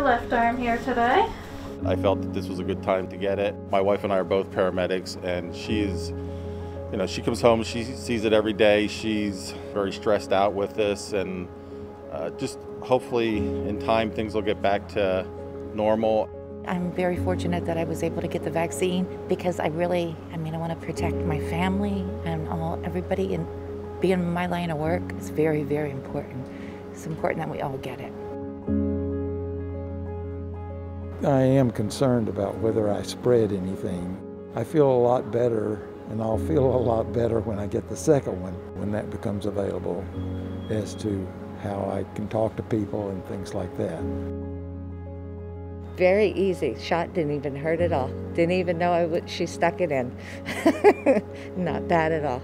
left arm here today. I felt that this was a good time to get it. My wife and I are both paramedics, and she's, you know, she comes home, she sees it every day. She's very stressed out with this, and uh, just hopefully in time things will get back to normal. I'm very fortunate that I was able to get the vaccine because I really, I mean, I want to protect my family and all everybody, and being in my line of work is very, very important. It's important that we all get it. I am concerned about whether I spread anything. I feel a lot better, and I'll feel a lot better when I get the second one, when that becomes available, as to how I can talk to people and things like that. Very easy. Shot didn't even hurt at all. Didn't even know I would, she stuck it in. Not bad at all.